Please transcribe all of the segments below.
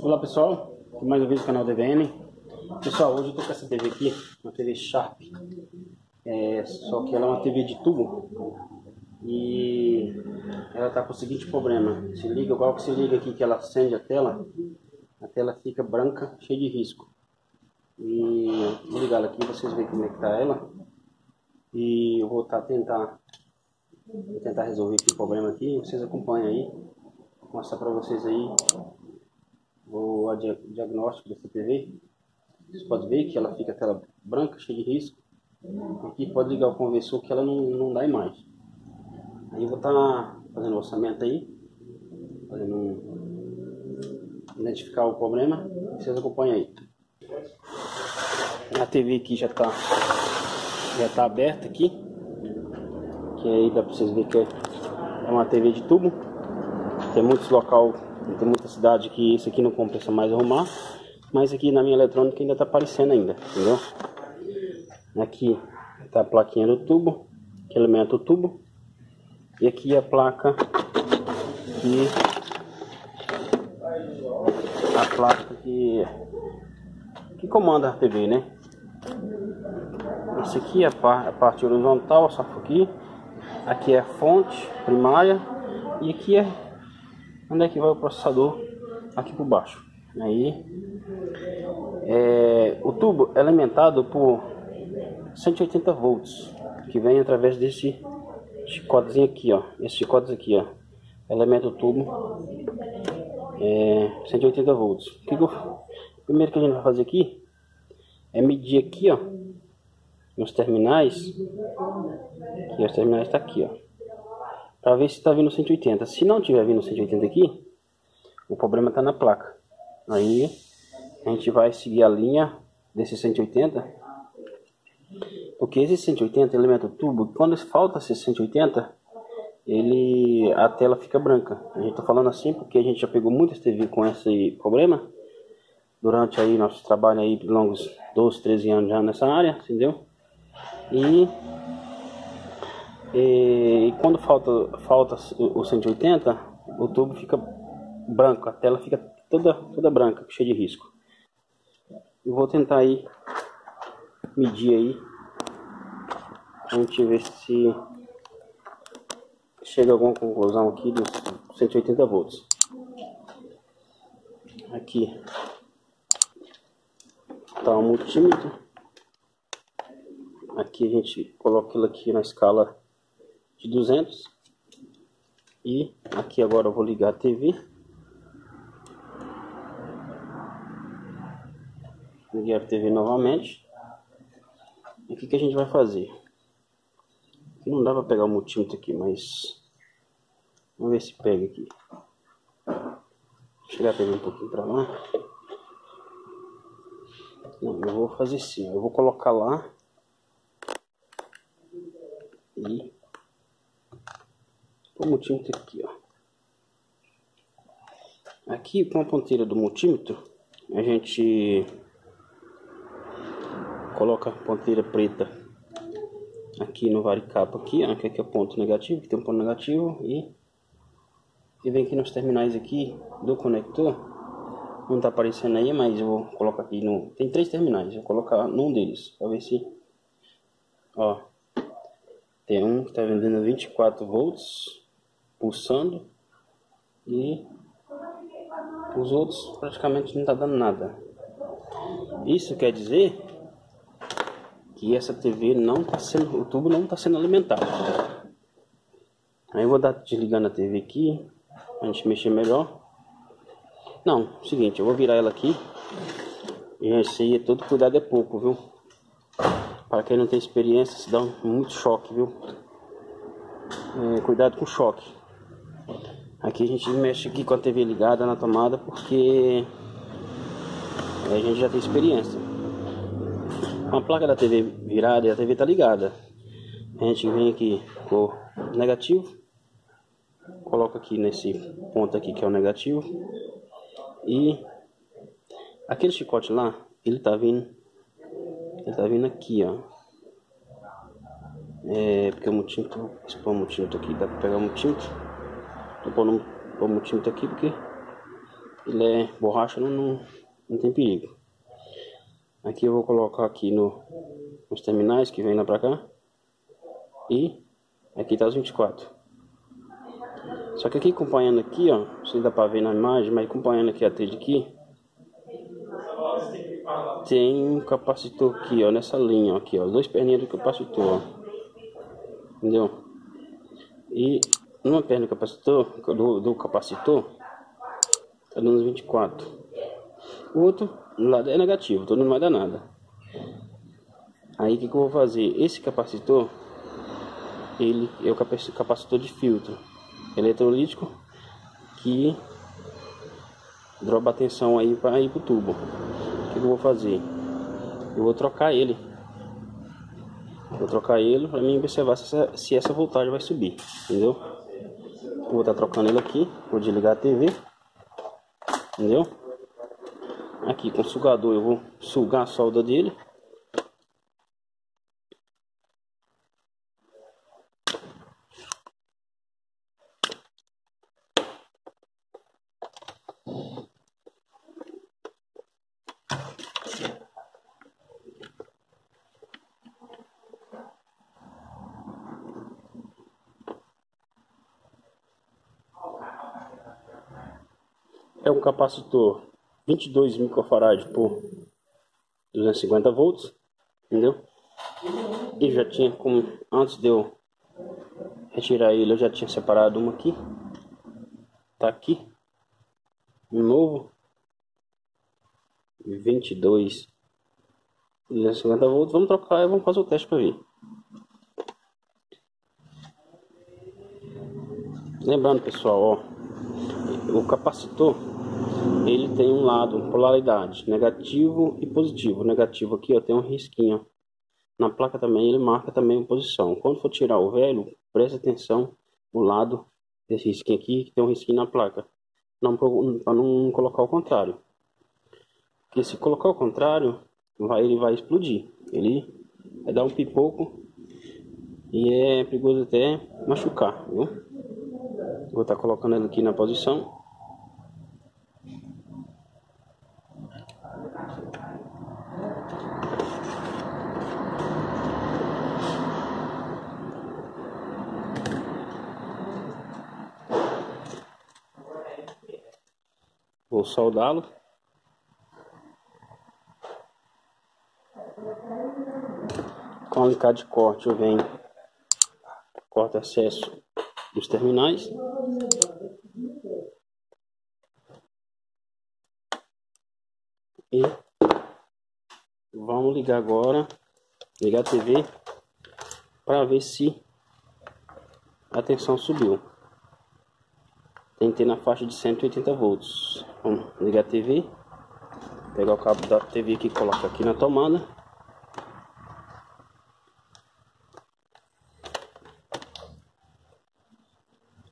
Olá pessoal, mais uma vez no canal DVN. Pessoal, hoje eu tô com essa TV aqui, uma TV Sharp. É, só que ela é uma TV de tubo e ela tá com o seguinte problema. Se liga, igual que se liga aqui que ela acende a tela, a tela fica branca, cheia de risco. E vou ligar ela aqui vocês verem como é que tá ela. E eu vou tá, tentar, vou tentar resolver o problema aqui. Vocês acompanham aí. Mostrar para vocês aí o diagnóstico dessa TV. Vocês podem ver que ela fica tela branca, cheia de risco. Aqui pode ligar o conversor que ela não, não dá imagem. Aí eu vou estar tá fazendo o orçamento aí, fazendo um, identificar o problema. Vocês acompanham aí. A TV aqui já está já tá aberta aqui. Que aí dá para vocês verem que é uma TV de tubo. Tem muitos local tem muita cidade que isso aqui não compensa mais arrumar. Mas aqui na minha eletrônica ainda tá aparecendo ainda, entendeu? Aqui tá a plaquinha do tubo, que alimenta o tubo. E aqui a placa que a placa que que comanda a TV, né? Esse aqui é a parte horizontal, safo aqui. Aqui é a fonte primária e aqui é onde é que vai o processador aqui por baixo. Aí é, o tubo é alimentado por 180 volts que vem através desse chicotezinho aqui, ó. Esse chicote aqui, ó. Alimenta o tubo é, 180 volts. O que, eu, primeiro que a gente vai fazer aqui é medir aqui, ó, nos terminais. Que os terminais tá aqui, ó para ver se está vindo 180. Se não tiver vindo 180 aqui, o problema está na placa. Aí a gente vai seguir a linha desse 180, porque esse 180 alimenta o tubo. Quando falta esse 180, ele a tela fica branca. A gente está falando assim porque a gente já pegou muitas TV com esse problema durante aí nosso trabalho aí longos 12, 13 anos já nessa área, entendeu? E e, quando falta, falta o 180, o tubo fica branco, a tela fica toda, toda branca, cheia de risco. Eu vou tentar aí medir aí, a gente ver se chega a alguma conclusão aqui dos 180 volts. Aqui está o multímetro. Aqui a gente coloca ele aqui na escala de 200 e aqui agora eu vou ligar a TV liguei a TV novamente. E o que, que a gente vai fazer? Aqui não dá para pegar o multímetro aqui mas vamos ver se pega aqui. Chegar a TV um pouquinho para lá. Não, eu vou fazer assim eu vou colocar lá. E o multímetro aqui, ó. Aqui com a ponteira do multímetro, a gente coloca a ponteira preta aqui no varicapa aqui, ó, que aqui é o ponto negativo, que tem um ponto negativo e e vem aqui nos terminais aqui do conector. Não tá aparecendo aí, mas eu vou colocar aqui no tem três terminais, vou colocar num deles para ver se ó tem um que tá vendendo 24 volts pulsando e os outros praticamente não está dando nada. Isso quer dizer que essa TV não está sendo, o tubo não está sendo alimentado. Aí eu vou dar desligando a TV aqui, a gente mexer melhor. Não, seguinte, eu vou virar ela aqui. E aí é todo cuidado é pouco, viu? Para quem não tem experiência, se dá muito choque, viu? É, cuidado com choque. Aqui a gente mexe aqui com a TV ligada na tomada porque a gente já tem experiência. Com a placa da TV virada e a TV tá ligada. A gente vem aqui com negativo, coloca aqui nesse ponto aqui que é o negativo e aquele chicote lá, ele tá vindo, ele tá vindo aqui, ó. É, porque o multímetro, expor o multímetro aqui, dá pra pegar o Tô pondo um multímetro aqui porque ele é borracha, não, não, não tem perigo. Aqui eu vou colocar aqui no, nos terminais que vem lá pra cá. E aqui tá os 24. Só que aqui acompanhando aqui, ó, não sei se dá pra ver na imagem, mas acompanhando aqui a trilha aqui, tem um capacitor aqui, ó, nessa linha, aqui, ó, dois perninhas do capacitor, ó. entendeu? E numa perna do capacitor, do, do capacitor, tá dando 24. O outro lado é negativo, então não vai dar nada. Aí o que, que eu vou fazer? Esse capacitor, ele é o capacitor de filtro eletrolítico que dropa a tensão aí para ir pro tubo. O que, que eu vou fazer? Eu vou trocar ele. Vou trocar ele para mim observar se essa, se essa voltagem vai subir, entendeu? Vou estar tá trocando ele aqui, vou desligar a TV, entendeu? Aqui com o sugador eu vou sugar a solda dele. É um capacitor 22 microfarad por 250 volts, entendeu? E já tinha como antes de eu retirar ele, eu já tinha separado uma aqui. Tá aqui. Um novo 22 250 volts. Vamos trocar e vamos fazer o teste para ver. Lembrando, pessoal, ó, o capacitor ele tem um lado, polaridade, negativo e positivo. O negativo aqui ó, tem um risquinho. Na placa também ele marca também posição. Quando for tirar o velho, preste atenção no lado desse risquinho aqui, que tem um risquinho na placa. Não para não colocar o contrário. Porque se colocar o contrário, vai, ele vai explodir. Ele vai dar um pipoco e é perigoso até machucar, viu? Vou estar tá colocando ele aqui na posição. Vou soldá-lo. Com alicate de corte eu venho corta acesso dos terminais. E vamos ligar agora, ligar a TV para ver se a tensão subiu. Tem que ter na faixa de 180 volts. Vamos ligar a TV. Pegar o cabo da TV aqui e colocar aqui na tomada.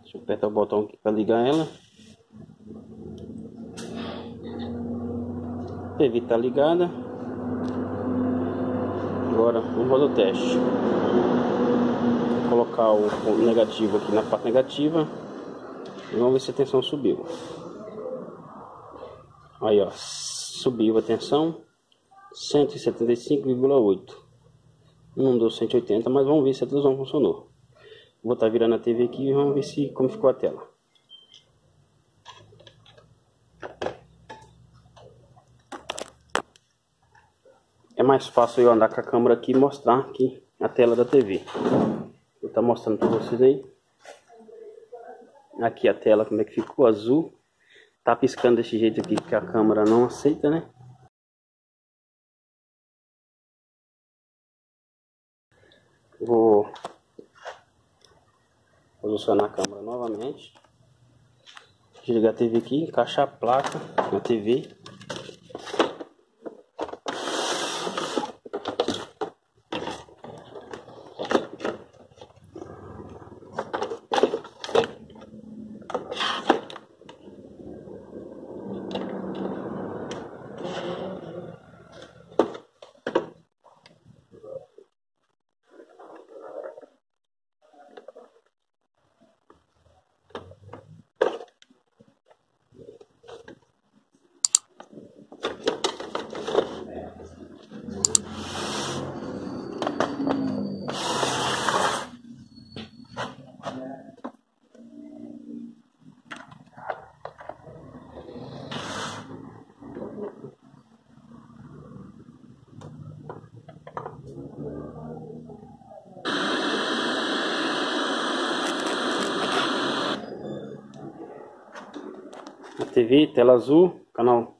Deixa eu apertar o botão aqui para ligar ela. A TV está ligada. Agora vamos fazer o teste. Vou colocar o negativo aqui na parte negativa. Vamos ver se a tensão subiu. Aí, ó, subiu a tensão 175,8. Não deu 180, mas vamos ver se a televisão funcionou. Vou estar tá virando a TV aqui e vamos ver se como ficou a tela. É mais fácil eu andar com a câmera aqui e mostrar aqui a tela da TV. Vou estar tá mostrando para vocês aí. Aqui a tela como é que ficou azul. Tá piscando desse jeito aqui que a câmera não aceita, né? Vou posicionar a câmera novamente. Desligar a TV aqui, encaixar a placa na TV. TV, tela azul, canal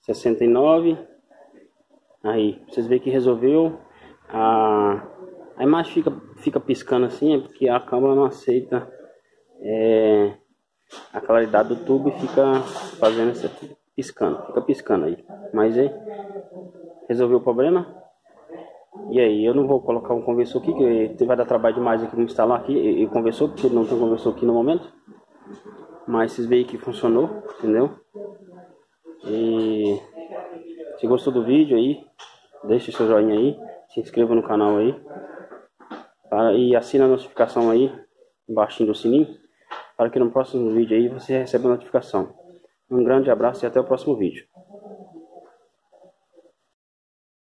69. Aí, vocês veem que resolveu. A, a imagem fica, fica piscando assim, é porque a câmera não aceita é, a claridade do tubo e fica fazendo isso aqui piscando, fica piscando aí. Mas aí, resolveu o problema. E aí, eu não vou colocar um conversor aqui, que vai dar trabalho demais aqui no instalar aqui, e, e conversor, porque não tem conversor aqui no momento. Mas vocês veem que funcionou, entendeu? E se gostou do vídeo aí, deixe seu joinha aí, se inscreva no canal aí. E assina a notificação aí, embaixo do sininho, para que no próximo vídeo aí você receba a notificação. Um grande abraço e até o próximo vídeo.